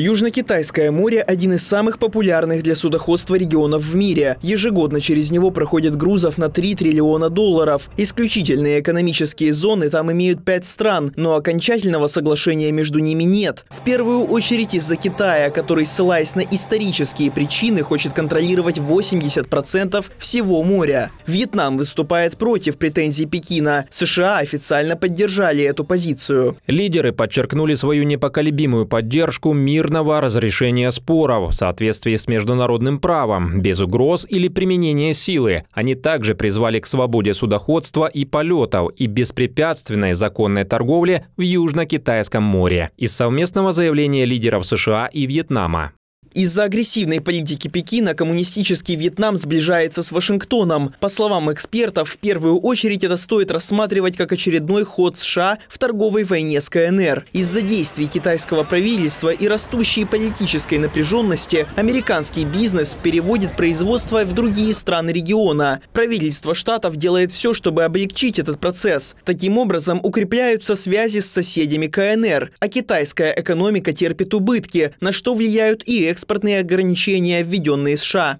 Южно-Китайское море – один из самых популярных для судоходства регионов в мире. Ежегодно через него проходит грузов на 3 триллиона долларов. Исключительные экономические зоны там имеют 5 стран, но окончательного соглашения между ними нет. В первую очередь из-за Китая, который, ссылаясь на исторические причины, хочет контролировать 80% всего моря. Вьетнам выступает против претензий Пекина. США официально поддержали эту позицию. Лидеры подчеркнули свою непоколебимую поддержку мир мирного разрешения споров в соответствии с международным правом, без угроз или применения силы. Они также призвали к свободе судоходства и полетов и беспрепятственной законной торговле в Южно-Китайском море. Из совместного заявления лидеров США и Вьетнама. Из-за агрессивной политики Пекина коммунистический Вьетнам сближается с Вашингтоном. По словам экспертов, в первую очередь это стоит рассматривать как очередной ход США в торговой войне с КНР. Из-за действий китайского правительства и растущей политической напряженности американский бизнес переводит производство в другие страны региона. Правительство штатов делает все, чтобы облегчить этот процесс. Таким образом, укрепляются связи с соседями КНР, а китайская экономика терпит убытки, на что влияют и экспорт экспортные ограничения, введенные США.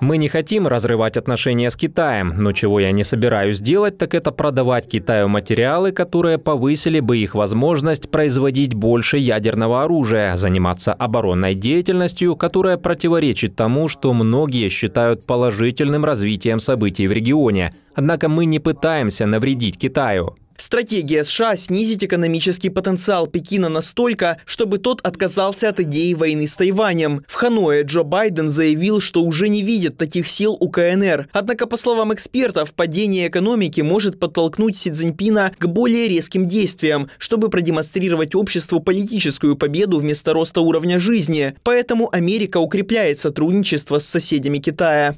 Мы не хотим разрывать отношения с Китаем, но чего я не собираюсь делать, так это продавать Китаю материалы, которые повысили бы их возможность производить больше ядерного оружия, заниматься оборонной деятельностью, которая противоречит тому, что многие считают положительным развитием событий в регионе. Однако мы не пытаемся навредить Китаю. Стратегия США – снизить экономический потенциал Пекина настолько, чтобы тот отказался от идеи войны с Тайванем. В Ханое Джо Байден заявил, что уже не видит таких сил у КНР. Однако, по словам экспертов, падение экономики может подтолкнуть Си Цзиньпина к более резким действиям, чтобы продемонстрировать обществу политическую победу вместо роста уровня жизни. Поэтому Америка укрепляет сотрудничество с соседями Китая.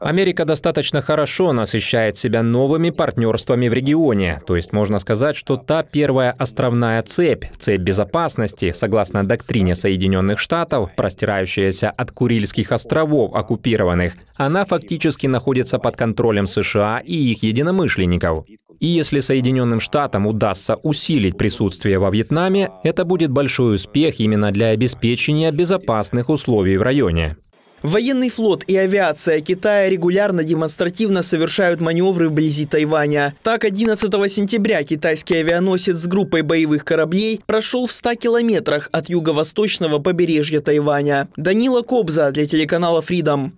Америка достаточно хорошо насыщает себя новыми партнерствами в регионе. То есть можно сказать, что та первая островная цепь, цепь безопасности, согласно доктрине Соединенных Штатов, простирающаяся от Курильских островов, оккупированных, она фактически находится под контролем США и их единомышленников. И если Соединенным Штатам удастся усилить присутствие во Вьетнаме, это будет большой успех именно для обеспечения безопасных условий в районе. Военный флот и авиация Китая регулярно демонстративно совершают маневры вблизи Тайваня. Так, 11 сентября китайский авианосец с группой боевых кораблей прошел в 100 километрах от юго-восточного побережья Тайваня. Данила Кобза для телеканала Freedom.